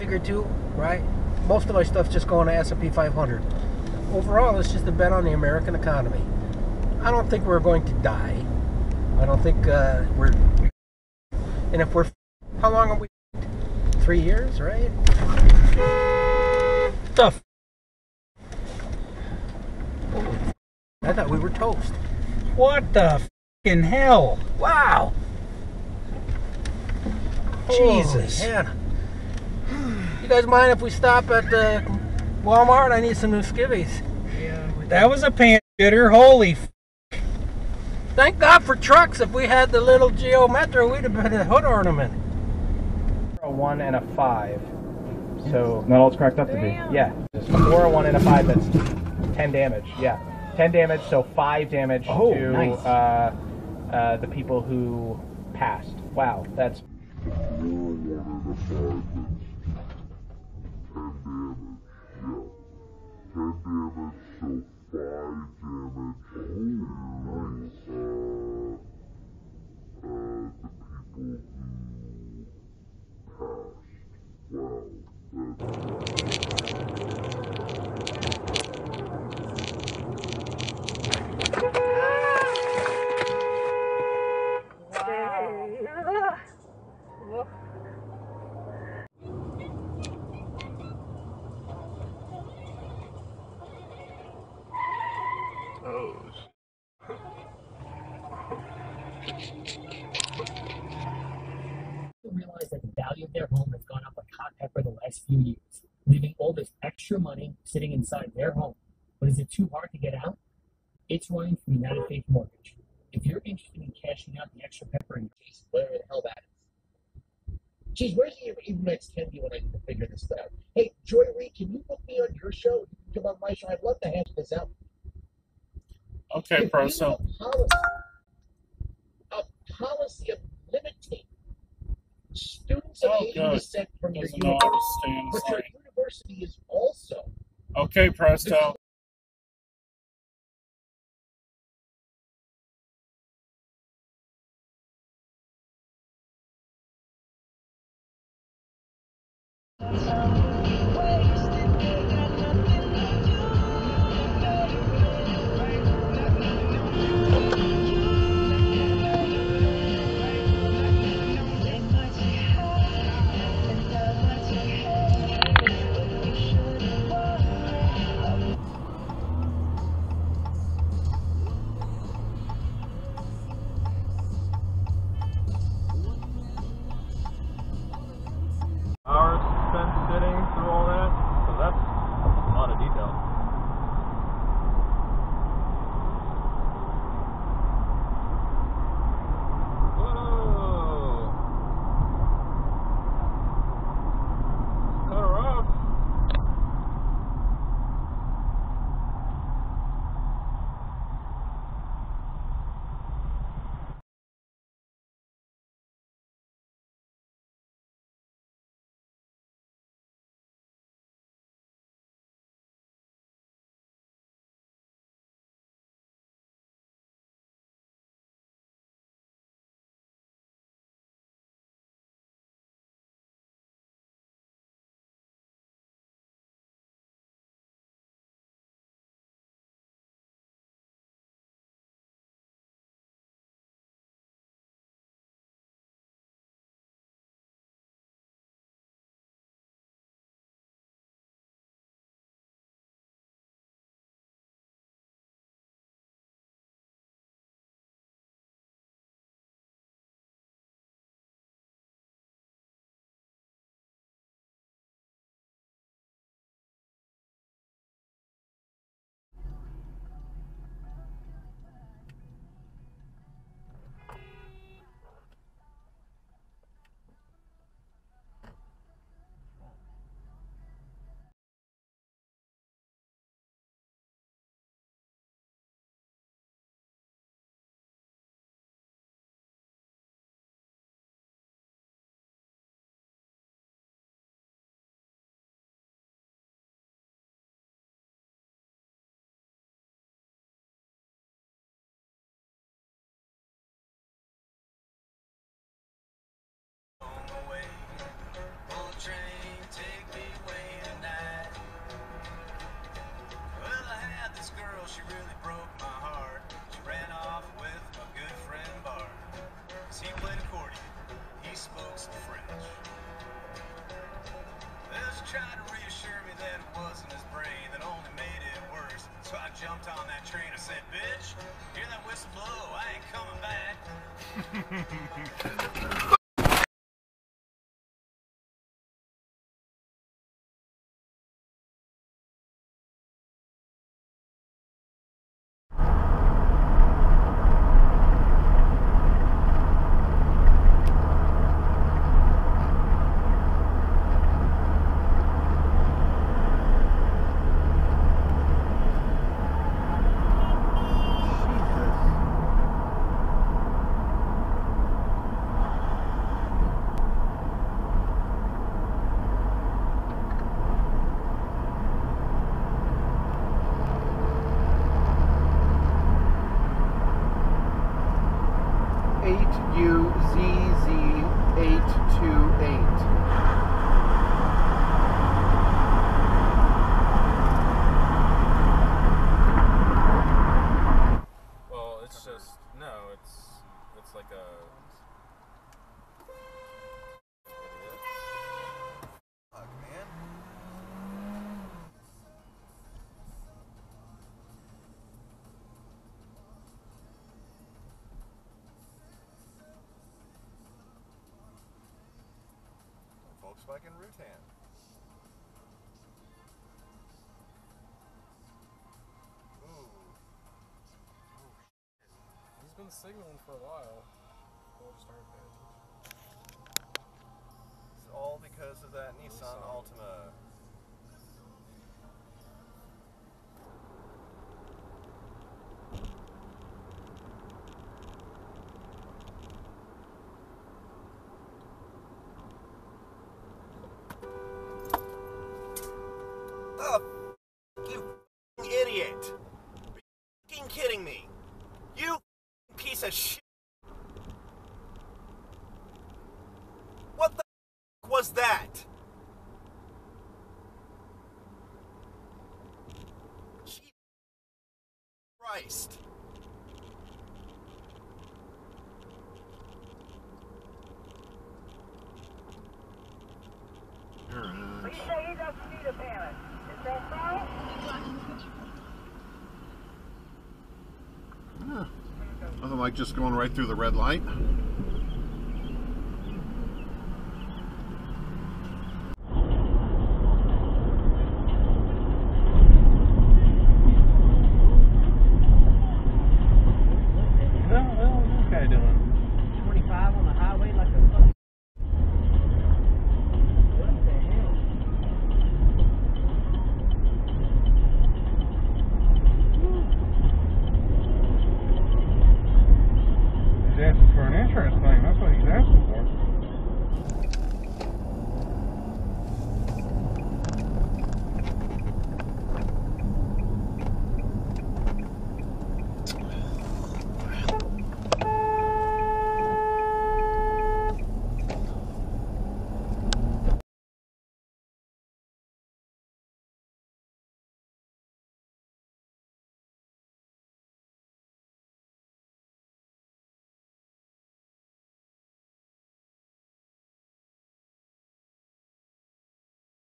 figure two, right? Most of my stuff's just going to S&P 500. Overall, it's just a bet on the American economy. I don't think we're going to die. I don't think uh, we're. And if we're, how long are we? Three years, right? The. I thought we were toast. What the fucking hell? Wow. Jesus. Holy. You guys mind if we stop at uh, Walmart? I need some new skivvies. Yeah. That was a pants shitter. Holy f- Thank God for trucks. If we had the little Geo Metro, we'd have been a hood ornament. A one and a five. So Not all it's cracked up to be. yeah, a four, a one, and a five. That's ten damage. Yeah, ten damage. So five damage Oh, to nice. uh, uh, the people who passed. Wow, that's ten damage. Realize that the value of their home has gone up like hot pepper the last few years, leaving all this extra money sitting inside their home. But is it too hard to get out? It's Ryan from United Faith Mortgage. If you're interested in cashing out the extra pepper and Jeez, where the hell that is? Geez, where's the Abramax 10 when I can figure this out? Hey, Joy Reid, can you book me on your show? You can come on my show. I'd love to hash this out. Okay, If bro. So policy, a policy of limiting students of Oh, Asian good. descent from your doesn't know university, to stay in but your university is also Okay, Presto. Hours spent sitting through jumped on that train I said, Bitch, hear that whistle blow? I ain't coming back. ZZ82 Volkswagen Routan. Ooh. He's been signaling for a while. We'll just start paying attention. It's all because of that Nissan Altima. Oh, you f***ing idiot! Are you f***ing kidding me? You f***ing piece of shit! What the f- was that? Jesus Christ. We say he doesn't need a parent. Is that so? Nothing like just going right through the red light.